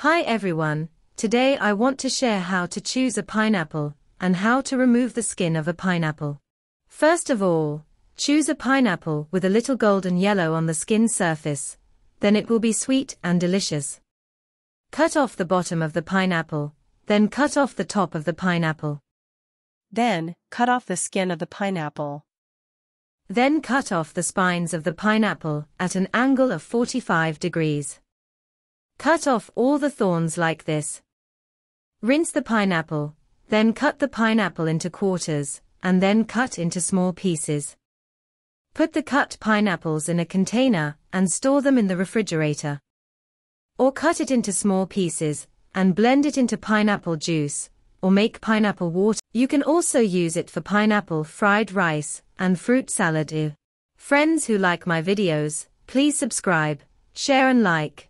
Hi everyone, today I want to share how to choose a pineapple and how to remove the skin of a pineapple. First of all, choose a pineapple with a little golden yellow on the skin surface, then it will be sweet and delicious. Cut off the bottom of the pineapple, then cut off the top of the pineapple. Then, cut off the skin of the pineapple. Then cut off the spines of the pineapple at an angle of 45 degrees. Cut off all the thorns like this. Rinse the pineapple, then cut the pineapple into quarters, and then cut into small pieces. Put the cut pineapples in a container and store them in the refrigerator. Or cut it into small pieces and blend it into pineapple juice, or make pineapple water. You can also use it for pineapple fried rice and fruit salad. Friends who like my videos, please subscribe, share and like.